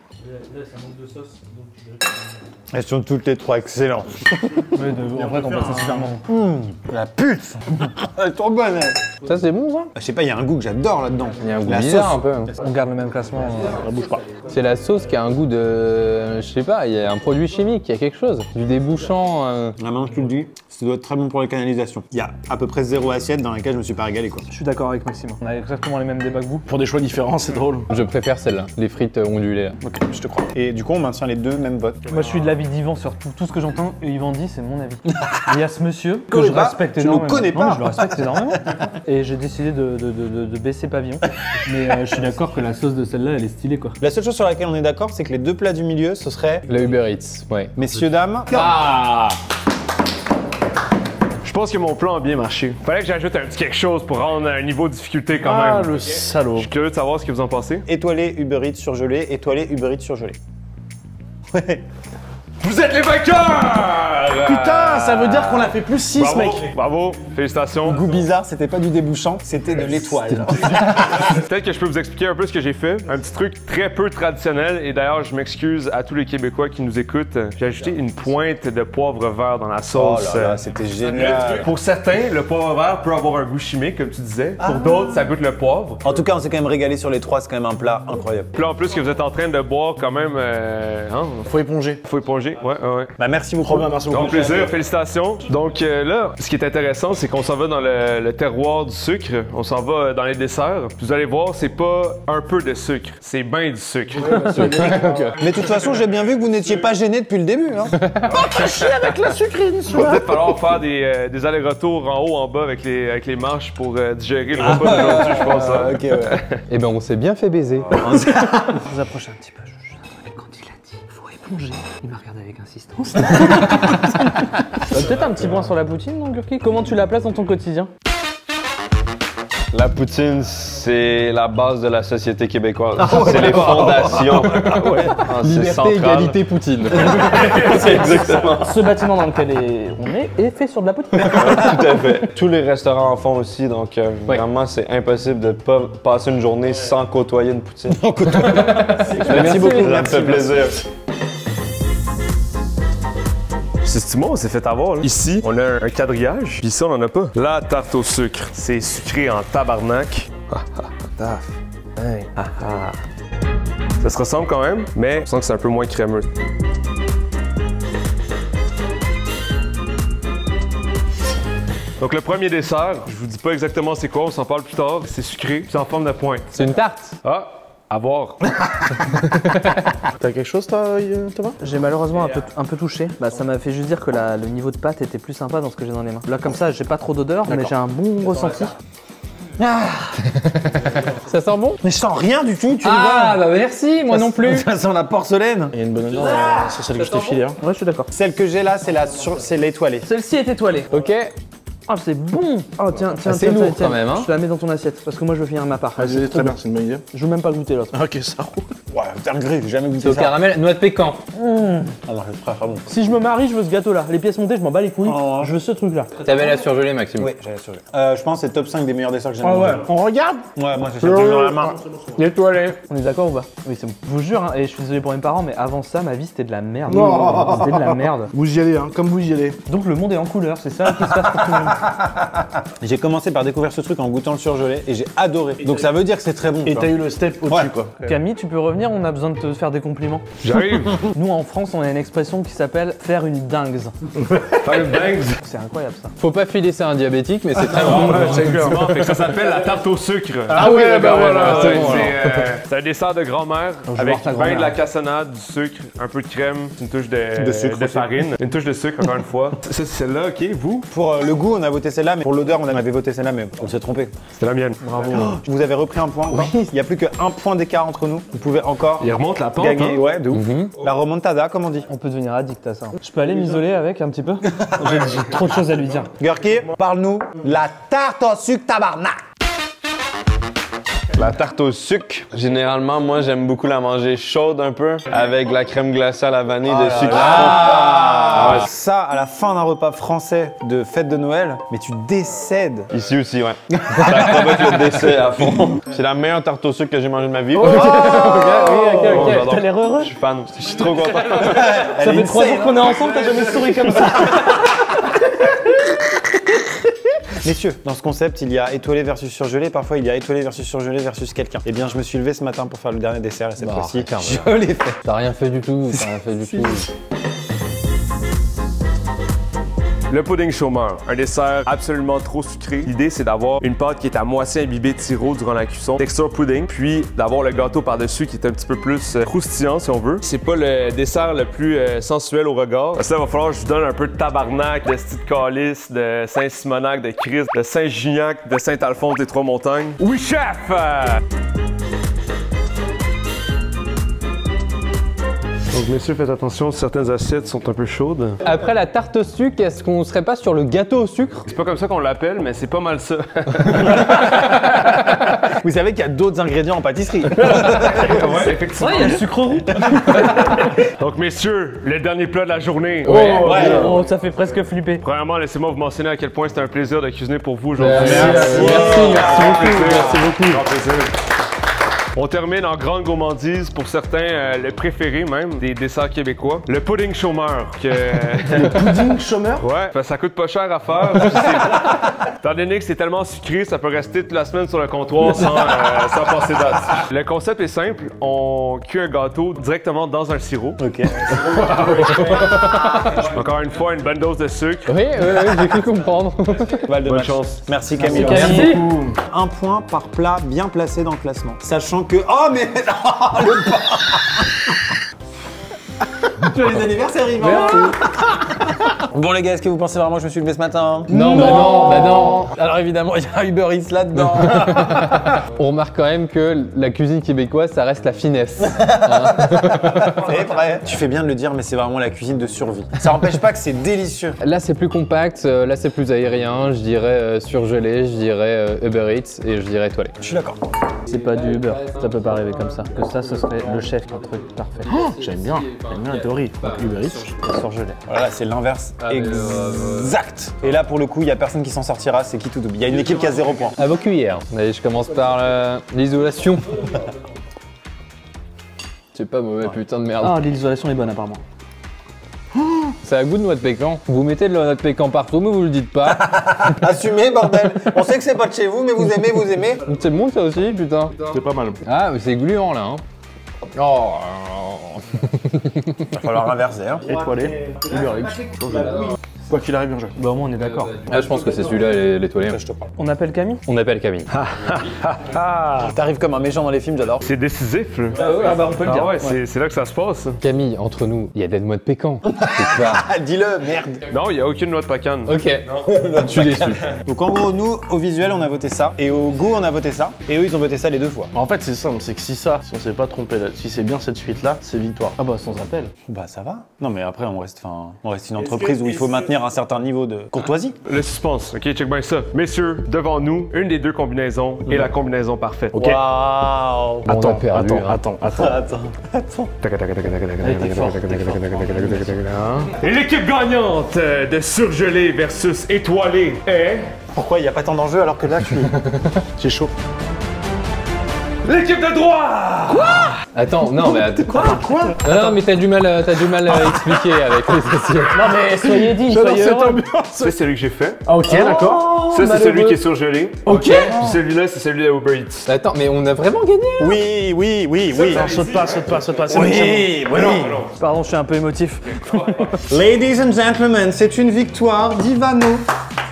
Elles sont toutes les trois excellentes. Ouais, de, en vrai, on passe super bon. La pute Elle est trop bonne, elle. Ça, c'est bon, ça? Je sais pas, il y a un goût que j'adore là-dedans. Il y a un goût La bizarre sauce. un peu. On garde le même classement. euh, Ça bouge pas. C'est la sauce qui a un goût de. Je sais pas, il y a un produit chimique, il y a quelque chose. Du débouchant. euh, La main que tu le dis, ça doit être très bon pour les canalisations. Il y a à peu près zéro assiette dans laquelle je me suis pas régalé, quoi. Je suis d'accord avec Maxime. On a exactement les mêmes débats que vous. Pour des choix différents, c'est drôle. Je préfère celle-là, les frites ondulées. Ok, je te crois. Et du coup, on maintient les deux mêmes votes. Moi, je suis de l'avis d'Yvan sur tout, tout ce que j'entends. Et Yvan dit, c'est mon avis. Il y a ce monsieur que connais je pas, respecte tu le énormément. connais Non, pas. je le respecte énormément. Et j'ai décidé de, de- de- de- de baisser pavillon. Mais euh, je suis d'accord que la sauce de celle-là, elle est stylée, quoi. La seule chose sur laquelle on est d'accord, c'est que les deux plats du milieu, ce serait Le Uber Eats, ouais. messieurs, dames. Ah Je pense que mon plan a bien marché. Fallait que j'ajoute un petit quelque chose pour rendre un niveau de difficulté quand Ah, même. le salaud. Je suis curieux de savoir ce que vous en pensez. Étoilé Uber Eats surgelé, étoilé Uber Eats surgelé. Ouais. Vous êtes les vainqueurs! Putain, ça veut dire qu'on a fait plus 6, Bravo, mec. bravo, félicitations. Goût bizarre, c'était pas du débouchant, c'était de l'étoile. Peut-être que je peux vous expliquer un peu ce que j'ai fait. Un petit truc très peu traditionnel. Et d'ailleurs, je m'excuse à tous les Québécois qui nous écoutent. J'ai ajouté une pointe de poivre vert dans la Oh sauce. là là, c'était génial. Pour certains, le poivre vert peut avoir un goût chimique, comme tu disais. Pour d'autres, ça goûte le poivre. En tout cas, on s'est quand même régalé sur les trois, c'est quand même un plat incroyable. Puis là, en plus, que vous êtes en train de boire quand même... euh, hein, Faut éponger. faut éponger. Ouais, ouais, ouais. Bah merci beaucoup. Bien, merci beaucoup. Grand plaisir, félicitations. Donc euh, là, ce qui est intéressant, c'est qu'on s'en va dans le, le terroir du sucre. On s'en va euh, dans les desserts. Vous allez voir, c'est pas un peu de sucre, c'est bien du sucre. Mais de toute façon, j'ai bien vu que vous n'étiez pas gêné depuis le début. Hein. Il va peut-être falloir faire des, euh, des allers-retours en haut, en bas avec les, avec les marches pour euh, digérer le repas d'aujourd'hui, je pense. hein. ok, ouais. Eh ben, on s'est bien fait baiser. Je vous approche un petit peu. Il m'a regardé avec insistance. Peut-être un petit point sur la poutine, non, Gurki? Comment tu la places dans ton quotidien? La poutine, c'est la base de la société québécoise. c'est les fondations. Ah, c'est Liberté, égalité, Poutine. C'est exactement. Ce bâtiment dans lequel est- on est est fait sur de la poutine. Tout à fait. Tous les restaurants en font aussi, donc euh, vraiment, c'est impossible de pas passer une journée sans côtoyer une poutine. Merci beaucoup. Ça me fait plaisir. C'est Simon, on s'est fait avoir. Là. Ici, on a un, quadrillage, puis ici, on en a pas. La tarte au sucre, c'est sucré en tabarnak. Ah, ah, taf. Hey. Ah, ah. Ça se ressemble quand même, mais on sent que c'est un peu moins crémeux. Donc le premier dessert, je vous dis pas exactement c'est quoi, on s'en parle plus tard. C'est sucré, c'est en forme de pointe. C'est une tarte. Ah, à voir. T'as quelque chose, toi, euh, Thomas? J'ai malheureusement un peu, un peu touché. Bah, ça m'a fait juste dire que la- le niveau de pâte était plus sympa dans ce que j'ai dans les mains. Là, comme ça, j'ai pas trop d'odeur, mais j'ai un bon ressenti. Ça sent bon? Mais je sens rien du tout, tu Ah, bah merci, moi non plus. Ça sent la porcelaine. Il y a une bonne odeur, euh, c'est celle que je t'ai filée. Hein. Ouais, je suis d'accord. Celle que j'ai là, c'est la sur- c'est l'étoilée. Celle-ci est étoilée. Ok. Oh, c'est bon Oh, tiens, tiens, c'est tiens, lourd tiens, tiens. quand même, hein. Je te la mets dans ton assiette, parce que moi, je veux finir ma part. Vas-y, très bien, c'est une bonne idée. Je veux même pas goûter l'autre. Ok, ça roule. Ouais, dinguerie, j'ai jamais C'est goûté au ça. caramel, noix de pécan. Ah non, c'est très très bon. Si je me marie, je veux ce gâteau-là. Les pièces montées, je m'en bats les couilles. Je veux ce truc-là. T'avais la surgelée, Maxime. Oui, j'avais surgelé. Euh, je pense que c'est top 5 des meilleurs desserts que j'ai Ah ouais, on regarde Ouais, moi j'ai ça dans la main. L'étoilé. On est d'accord ou pas? Oui, c'est bon. Je vous jure, hein, et je suis désolé pour mes parents, mais avant ça, ma vie, c'était de la merde. Non. C'était de la merde. Vous y allez, hein, comme vous y allez. Donc, le monde est en couleur, c'est ça qui se passe pour tout le monde. J'ai commencé par découvrir ce truc en goûtant le surgelé et j'ai adoré. Donc ça veut dire que c'est très bon. Et t'as eu le step au-dessus, Ouais. quoi. Camille, tu peux revenir On a besoin de te faire des compliments. J'arrive. Nous, en France, on a une expression qui s'appelle faire une dingue. Five bangs. C'est incroyable ça. Faut pas filer ça à un diabétique, mais c'est très bon. Fait que ça s'appelle la tarte au sucre. Ah ouais, bah voilà. Ouais, bon, c'est euh, c'est un dessert de grand-mère avec ben grand-mère. de la cassonade, du sucre, un peu de crème, une touche de, De sucre aussi. farine, une touche de sucre encore une fois. C'est celle-là, ok, vous? Pour euh, le goût, on a voté celle-là, mais pour l'odeur, on avait voté celle-là, mais on s'est trompé. C'était la mienne. Bravo. Vous avez repris un point. Il n'y a plus qu'un point d'écart entre nous. Vous pouvez encore Il remonte la pente, gagner. hein? Ouais, de ouf. La remontada, comme on dit. On peut devenir addict à ça. Je peux aller m'isoler avec un petit peu J'ai j'ai trop de choses à lui dire. Gurki, parle-nous la tarte au sucre tabarnak. La tarte au sucre, généralement, moi, j'aime beaucoup la manger chaude un peu, avec la crème glacée à la vanille Oh dessus. Ah, Ça, à la fin d'un repas français de fête de Noël, mais tu décèdes. Ici aussi, ouais. Ça provoque le décès à fond. C'est la meilleure tarte au sucre que j'ai mangée de ma vie. ok, ok, Oh, ok. j'adore. T'as l'air heureux Je suis fan. Je suis trop content. Ça fait trois jours qu'on est ensemble, t'as jamais souri comme ça. Messieurs, dans ce concept, il y a étoilé versus surgelé. Parfois, il y a étoilé versus surgelé versus quelqu'un. Eh bien, je me suis levé ce matin pour faire le dernier dessert et cette Bah, fois-ci, je l'ai fait. T'as rien fait du tout, t'as rien fait du tout. Le pudding chômeur, un dessert absolument trop sucré. L'idée, c'est d'avoir une pâte qui est à moitié imbibée de sirop durant la cuisson, texture pudding, puis d'avoir le gâteau par-dessus qui est un petit peu plus euh, croustillant, si on veut. C'est pas le dessert le plus euh, sensuel au regard. Parce que là, il va falloir que je vous donne un peu de tabarnak, de style calice, de Saint-Simonac, de Christ, de Saint-Gignac, de Saint-Alphonse des Trois-Montagnes. Oui, chef! Donc, messieurs, faites attention, certaines assiettes sont un peu chaudes. Après la tarte au sucre, est-ce qu'on serait pas sur le gâteau au sucre? C'est pas comme ça qu'on l'appelle, mais c'est pas mal ça. Vous savez qu'il y a d'autres ingrédients en pâtisserie. ouais, effectivement. Ouais, il y a le sucre roux. Donc, messieurs, le dernier plat de la journée. Oh, ça fait presque flipper. Premièrement, laissez-moi vous mentionner à quel point c'était un plaisir de cuisiner pour vous aujourd'hui. Merci, merci, merci beaucoup, merci beaucoup. Grand plaisir. On termine en grande gourmandise pour certains, euh, le préféré même des desserts québécois, le pudding chômeur. Que, le Pudding chômeur? Ouais, ça coûte pas cher à faire. Étant donné que c'est tellement sucré, ça peut rester toute la semaine sur le comptoir sans, euh, sans passer date. Le concept est simple, on cuit un gâteau directement dans un sirop. Ok. Encore une fois, une bonne dose de sucre. Oui, oui, oui, j'ai cru comprendre. Bonne match. chance. Merci Camille. Camille. Un point par plat bien placé dans le classement. Sachant que. Oh mais le pas Joyeux anniversaire Yvan Bon les gars, est-ce que vous pensez vraiment que je me suis levé ce matin? Non, bah non, bah non. Alors évidemment, il y a Uber Eats là-dedans. On remarque quand même que la cuisine québécoise, ça reste la finesse. c'est vrai. Tu fais bien de le dire, mais c'est vraiment la cuisine de survie. Ça n'empêche pas que c'est délicieux. Là, c'est plus compact, euh, là, c'est plus aérien. Je dirais euh, surgelé, je dirais euh, Uber Eats et je dirais toilette. Je suis d'accord. C'est pas du Uber, ça peut pas arriver comme ça. Que ça, ce serait le chef, un truc parfait. J'aime bien, j'aime bien la théorie. Donc Uber Eats, surgelé. Voilà, c'est l'inverse exact. Et là, pour le coup, il y a personne qui s'en sortira, c'est qui tout double. Il y a une équipe qui a zéro point. À vos cuillères. Allez, je commence par euh, l'isolation. C'est pas mauvais, putain de merde. Ah, l'isolation est bonne apparemment. Ça a goût de noix de pécan. Vous mettez de la noix de pécan partout, mais vous le dites pas. Assumez, bordel. On sait que c'est pas de chez vous, mais vous aimez, vous aimez. c'est bon ça aussi, putain. c'est pas mal. Ah, mais c'est gluant là. Hein. Oh. Il va falloir inverser. Hein. Étoilé, Uber Eats. Quoi qu'il arrive, bien joué. Bah, au moins, on est d'accord. Ah, je pense que c'est celui-là, les- l'étoilé. On appelle Camille? On appelle Camille. T'arrives comme un méchant dans les films, j'adore. C'est décisif, là. Ah bah, on peut le Ah ouais, c'est- c'est là que ça se passe. Camille, entre nous, il y a des noix de pécan. C'est pas. Ah, dis-le, merde. Non, il n'y a aucune noix de pacane. Ok. Je suis déçu. Donc en gros, nous, au visuel, on a voté ça. Et au goût, on a voté ça. Et eux, ils ont voté ça les deux fois. En fait, c'est simple, c'est que si ça, si on s'est pas trompé là, si c'est bien cette suite-là, c'est victoire. Ah bah, sans appel. Bah ça va. Non mais après, on reste, enfin, on reste une entreprise où il faut maintenir un certain niveau de courtoisie. Le suspense, ok, check bien ça. Messieurs, devant nous, une des deux combinaisons est la combinaison parfaite. Ok. A perdu. attends, hein. attends, attends. Attends, attends. Et l'équipe gagnante de surgelé versus étoilé est. Pourquoi il n'y a pas tant d'enjeux alors que là, je suis... C'est chaud. L'équipe de droit! Attends, non, mais attends. Quoi Quoi Non, non, mais t'as du mal, euh, t'as du mal à expliquer avec les assiettes. Non, mais soyez digne, J'adore soyez cette heureux. ambiance. Ça, c'est celui que j'ai fait. Ok, d'accord. Ça, c'est celui qui est surgelé. Ok. Puis celui-là, c'est celui de Uber Eats. Attends, mais on a vraiment gagné Oui, oui, oui, oui. Non, saute pas, saute pas, saute pas. c'est bon, Oui, oui. Pardon, je suis un peu émotif. Ladies and gentlemen, c'est une victoire d'Ivano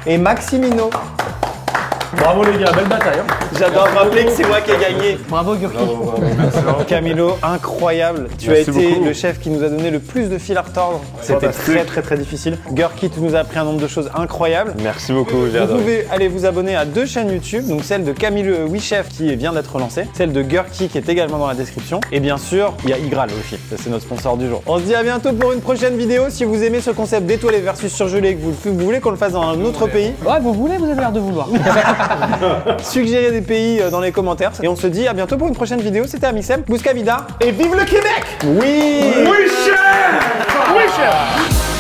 et Maximino. Bravo les gars, belle bataille. hein. J'adore rappeler que c'est moi qui ai gagné. Bravo, Gurki. Camilo, incroyable. Tu Merci as été beaucoup. le chef qui nous a donné le plus de fil à retordre. C'était très très très difficile. Gurki, tu nous as appris un nombre de choses incroyables. Merci beaucoup, Vous adoré. pouvez aller vous abonner à deux chaînes YouTube, donc celle de Camille Oui Chef qui vient d'être lancée, celle de Gurky qui est également dans la description, et bien sûr, il y a Igral aussi, ça c'est notre sponsor du jour. On se dit à bientôt pour une prochaine vidéo. Si vous aimez ce concept d'étoilé versus surgelé, que vous, vous voulez qu'on le fasse dans un autre pays, Ouais, vous voulez, vous avez l'air de vouloir. suggérez des pays euh, dans les commentaires. Et on se dit à bientôt pour une prochaine vidéo. C'était Amixem, Bouscavida, et vive le Québec Oui Oui, chef!